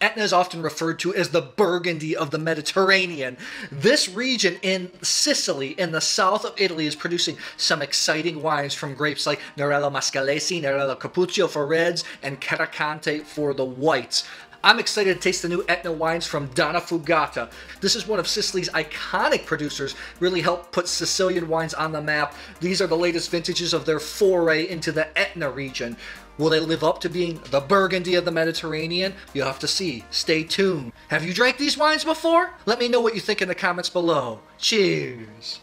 Etna is often referred to as the Burgundy of the Mediterranean. This region in Sicily, in the south of Italy, is producing some exciting wines from grapes like Nerello Mascalese, Nerello Cappuccio for reds, and Carricante for the whites. I'm excited to taste the new Etna wines from Donnafugata. This is one of Sicily's iconic producers, really helped put Sicilian wines on the map. These are the latest vintages of their foray into the Etna region. Will they live up to being the Burgundy of the Mediterranean? You'll have to see. Stay tuned. Have you drank these wines before? Let me know what you think in the comments below. Cheers!